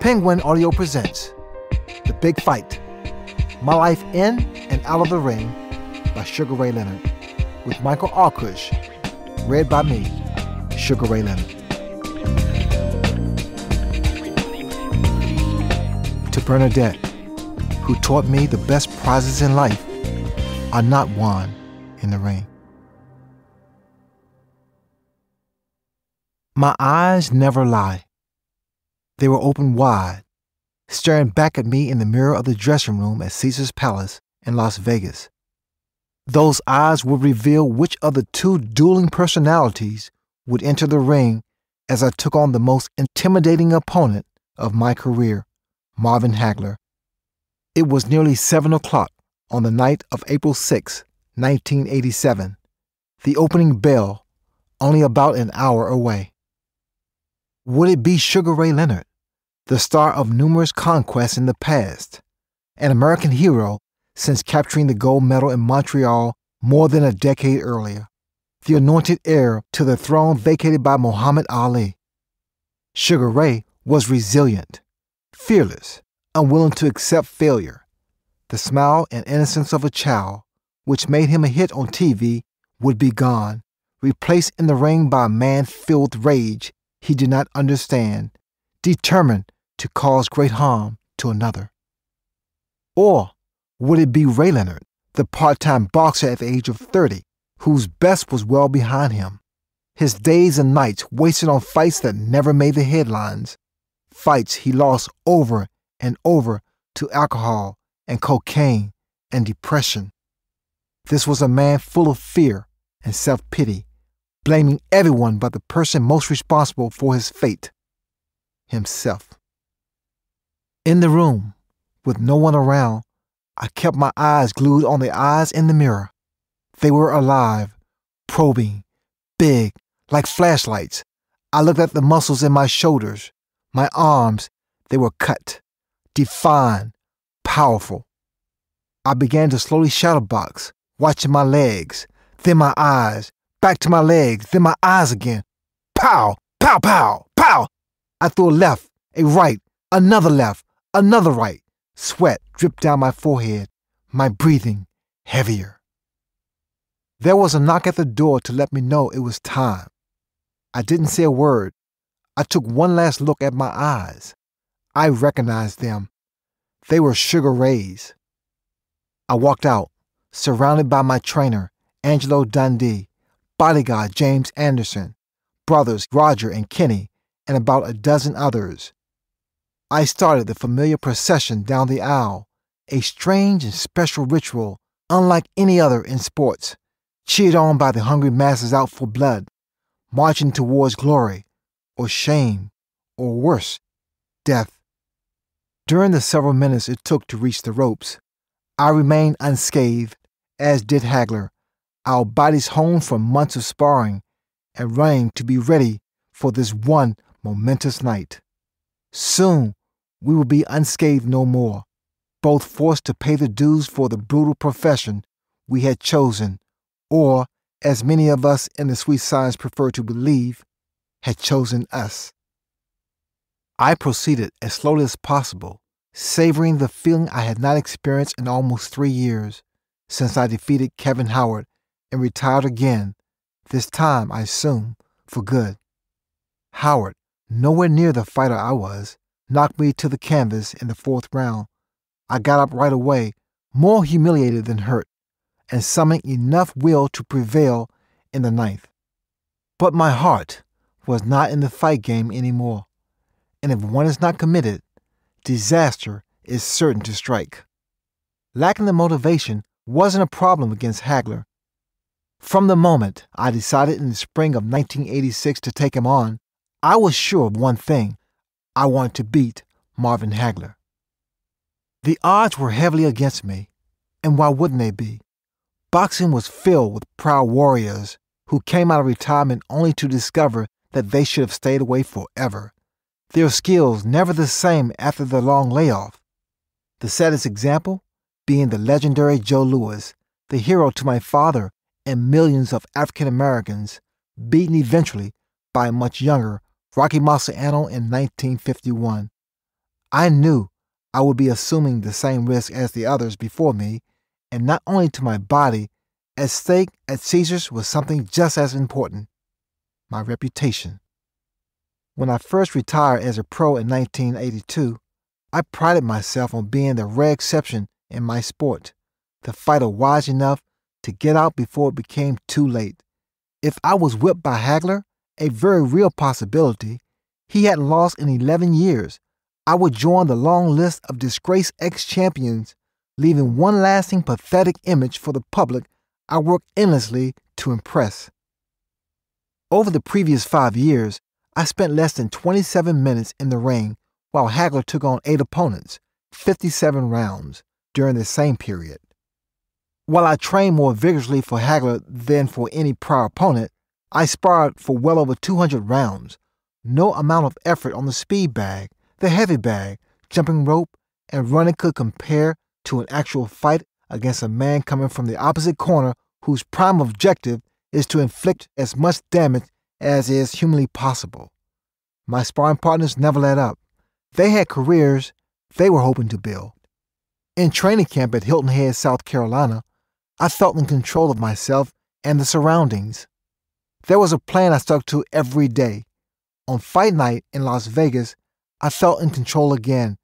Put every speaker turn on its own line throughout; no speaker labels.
Penguin Audio presents The Big Fight My Life in and Out of the Ring by Sugar Ray Leonard with Michael Arkush, read by me, Sugar Ray Leonard. To Bernadette, who taught me the best prizes in life are not won in the ring. My eyes never lie. They were open wide, staring back at me in the mirror of the dressing room at Caesars Palace in Las Vegas. Those eyes would reveal which of the two dueling personalities would enter the ring as I took on the most intimidating opponent of my career, Marvin Hagler. It was nearly 7 o'clock on the night of April 6, 1987, the opening bell only about an hour away. Would it be Sugar Ray Leonard? the star of numerous conquests in the past, an American hero since capturing the gold medal in Montreal more than a decade earlier, the anointed heir to the throne vacated by Muhammad Ali. Sugar Ray was resilient, fearless, unwilling to accept failure. The smile and innocence of a child, which made him a hit on TV, would be gone, replaced in the ring by a man filled with rage he did not understand, determined to cause great harm to another? Or would it be Ray Leonard, the part time boxer at the age of 30, whose best was well behind him? His days and nights wasted on fights that never made the headlines, fights he lost over and over to alcohol and cocaine and depression. This was a man full of fear and self pity, blaming everyone but the person most responsible for his fate himself. In the room, with no one around, I kept my eyes glued on the eyes in the mirror. They were alive, probing, big, like flashlights. I looked at the muscles in my shoulders, my arms. They were cut, defined, powerful. I began to slowly shadowbox, watching my legs, then my eyes, back to my legs, then my eyes again. Pow, pow, pow, pow. I threw a left, a right, another left, Another right. Sweat dripped down my forehead, my breathing heavier. There was a knock at the door to let me know it was time. I didn't say a word. I took one last look at my eyes. I recognized them. They were Sugar Ray's. I walked out, surrounded by my trainer, Angelo Dundee, bodyguard James Anderson, brothers Roger and Kenny, and about a dozen others. I started the familiar procession down the aisle, a strange and special ritual unlike any other in sports, cheered on by the hungry masses out for blood, marching towards glory, or shame, or worse, death. During the several minutes it took to reach the ropes, I remained unscathed, as did Hagler, our bodies honed from months of sparring and running to be ready for this one momentous night. Soon we will be unscathed no more, both forced to pay the dues for the brutal profession we had chosen, or, as many of us in the sweet science prefer to believe, had chosen us. I proceeded as slowly as possible, savoring the feeling I had not experienced in almost three years since I defeated Kevin Howard and retired again, this time, I assume, for good. Howard, nowhere near the fighter I was, knocked me to the canvas in the fourth round. I got up right away, more humiliated than hurt, and summoned enough will to prevail in the ninth. But my heart was not in the fight game anymore, and if one is not committed, disaster is certain to strike. Lacking the motivation wasn't a problem against Hagler. From the moment I decided in the spring of 1986 to take him on, I was sure of one thing I wanted to beat Marvin Hagler. The odds were heavily against me, and why wouldn't they be? Boxing was filled with proud warriors who came out of retirement only to discover that they should have stayed away forever. Their skills never the same after the long layoff. The saddest example being the legendary Joe Louis, the hero to my father and millions of African Americans, beaten eventually by a much younger Rocky Marciano in 1951. I knew I would be assuming the same risk as the others before me, and not only to my body, at stake at Caesars was something just as important my reputation. When I first retired as a pro in 1982, I prided myself on being the rare exception in my sport, the fighter wise enough to get out before it became too late. If I was whipped by Hagler, a very real possibility, he hadn't lost in 11 years, I would join the long list of disgraced ex champions, leaving one lasting pathetic image for the public I worked endlessly to impress. Over the previous five years, I spent less than 27 minutes in the ring while Hagler took on eight opponents, 57 rounds, during the same period. While I trained more vigorously for Hagler than for any prior opponent, I sparred for well over 200 rounds. No amount of effort on the speed bag, the heavy bag, jumping rope, and running could compare to an actual fight against a man coming from the opposite corner whose prime objective is to inflict as much damage as is humanly possible. My sparring partners never let up. They had careers they were hoping to build. In training camp at Hilton Head, South Carolina, I felt in control of myself and the surroundings. There was a plan I stuck to every day. On fight night in Las Vegas, I felt in control again,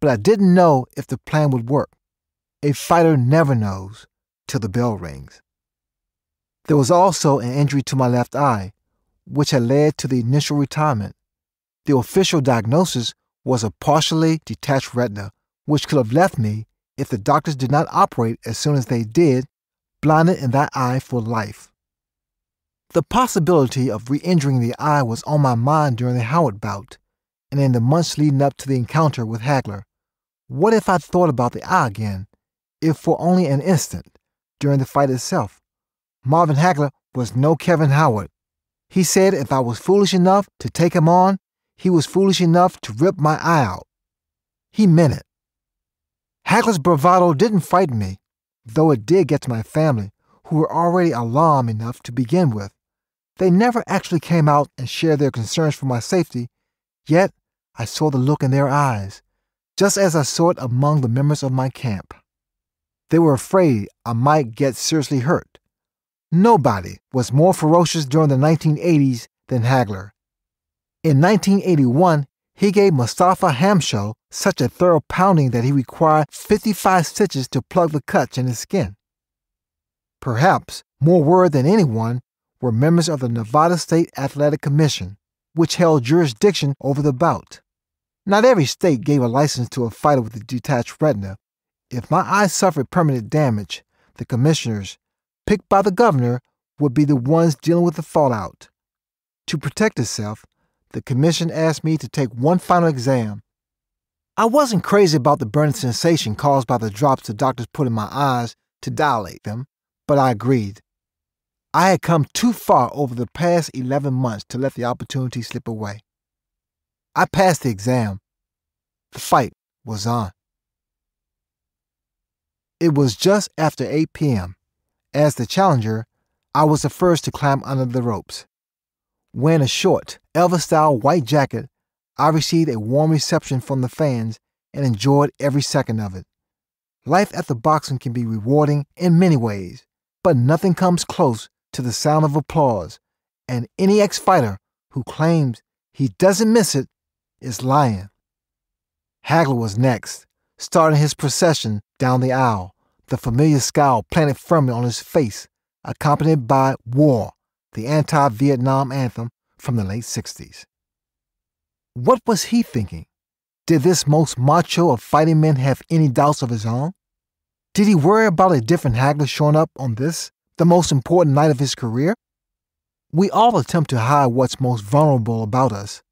but I didn't know if the plan would work. A fighter never knows till the bell rings. There was also an injury to my left eye, which had led to the initial retirement. The official diagnosis was a partially detached retina, which could have left me, if the doctors did not operate as soon as they did, blinded in that eye for life. The possibility of re injuring the eye was on my mind during the Howard bout and in the months leading up to the encounter with Hagler. What if I thought about the eye again, if for only an instant, during the fight itself? Marvin Hagler was no Kevin Howard. He said if I was foolish enough to take him on, he was foolish enough to rip my eye out. He meant it. Hagler's bravado didn't frighten me, though it did get to my family, who were already alarmed enough to begin with. They never actually came out and shared their concerns for my safety, yet I saw the look in their eyes, just as I saw it among the members of my camp. They were afraid I might get seriously hurt. Nobody was more ferocious during the 1980s than Hagler. In 1981, he gave Mustafa Hamsho such a thorough pounding that he required 55 stitches to plug the cuts in his skin. Perhaps more worried than anyone were members of the Nevada State Athletic Commission, which held jurisdiction over the bout. Not every state gave a license to a fighter with a detached retina. If my eye suffered permanent damage, the commissioners, picked by the governor, would be the ones dealing with the fallout. To protect itself, the commission asked me to take one final exam. I wasn't crazy about the burning sensation caused by the drops the doctors put in my eyes to dilate them, but I agreed. I had come too far over the past 11 months to let the opportunity slip away. I passed the exam. The fight was on. It was just after 8 p.m. As the challenger, I was the first to climb under the ropes. Wearing a short, Elvis style white jacket, I received a warm reception from the fans and enjoyed every second of it. Life after boxing can be rewarding in many ways, but nothing comes close to the sound of applause, and any ex fighter who claims he doesn't miss it is lying. Hagler was next, starting his procession down the aisle, the familiar scowl planted firmly on his face, accompanied by War, the anti Vietnam anthem from the late 60s. What was he thinking? Did this most macho of fighting men have any doubts of his own? Did he worry about a different Hagler showing up on this, the most important night of his career? We all attempt to hide what's most vulnerable about us.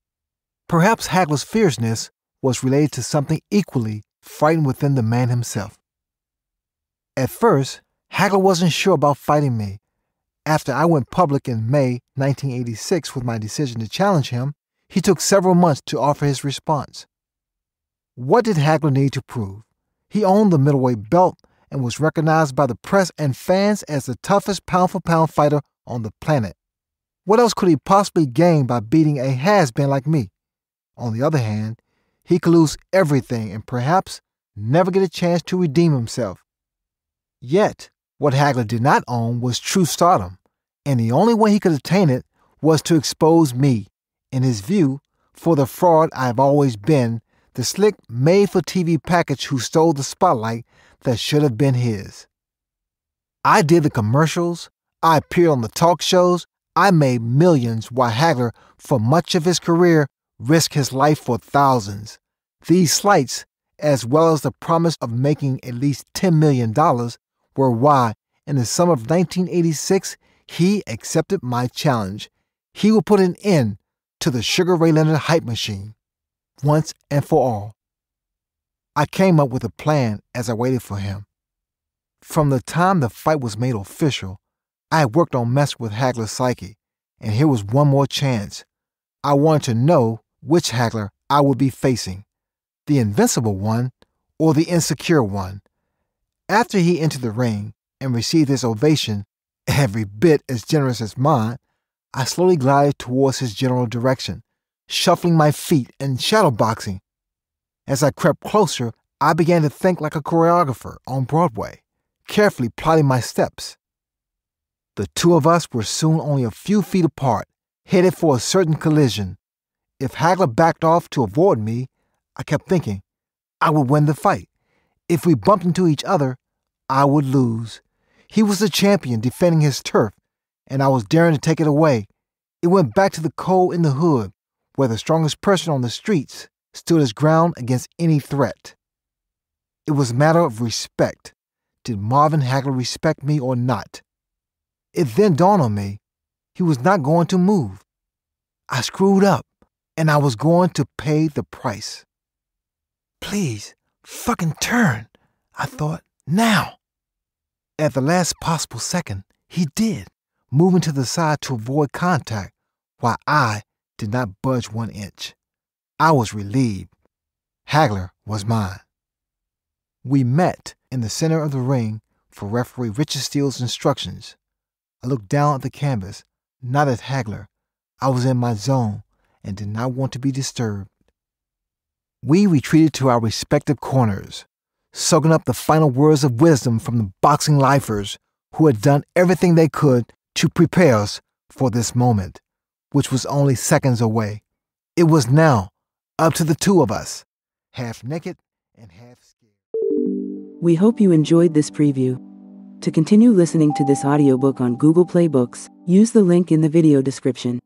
Perhaps Hagler's fierceness was related to something equally frightened within the man himself. At first, Hagler wasn't sure about fighting me. After I went public in May 1986 with my decision to challenge him, he took several months to offer his response. What did Hagler need to prove? He owned the middleweight belt and was recognized by the press and fans as the toughest pound for pound fighter on the planet. What else could he possibly gain by beating a has been like me? On the other hand, he could lose everything and perhaps never get a chance to redeem himself. Yet, what Hagler did not own was true stardom, and the only way he could attain it was to expose me, in his view, for the fraud I've always been, the slick, made for TV package who stole the spotlight that should have been his. I did the commercials, I appeared on the talk shows, I made millions while Hagler, for much of his career, risked his life for thousands. These slights, as well as the promise of making at least $10 million, were why, in the summer of 1986, he accepted my challenge. He will put an end to the Sugar Ray Leonard hype machine, once and for all. I came up with a plan as I waited for him. From the time the fight was made official, I had worked on messing with Hagler's psyche, and here was one more chance. I wanted to know which Hagler I would be facing the invincible one or the insecure one. After he entered the ring and received his ovation, every bit as generous as mine, I slowly glided towards his general direction, shuffling my feet and shadowboxing. As I crept closer, I began to think like a choreographer on Broadway, carefully plotting my steps. The two of us were soon only a few feet apart, headed for a certain collision. If Hagler backed off to avoid me, I kept thinking, I would win the fight. If we bumped into each other, I would lose. He was the champion defending his turf, and I was daring to take it away. It went back to the cold in the hood, where the strongest person on the streets stood his ground against any threat. It was a matter of respect. Did Marvin Hagler respect me or not? It then dawned on me he was not going to move. I screwed up, and I was going to pay the price. Please, fucking turn, I thought, now. At the last possible second, he did, moving to the side to avoid contact, while I did not budge one inch. I was relieved. Hagler was mine. We met in the center of the ring for referee Richard Steele's instructions. I looked down at the canvas, not at Hagler. I was in my zone and did not want to be disturbed. We retreated to our respective corners, soaking up the final words of wisdom from the boxing lifers who had done everything they could to prepare us for this moment, which was only seconds away. It was now up to the two of us, half naked and half scared.
We hope you enjoyed this preview. To continue listening to this audiobook on Google Play Books, use the link in the video description.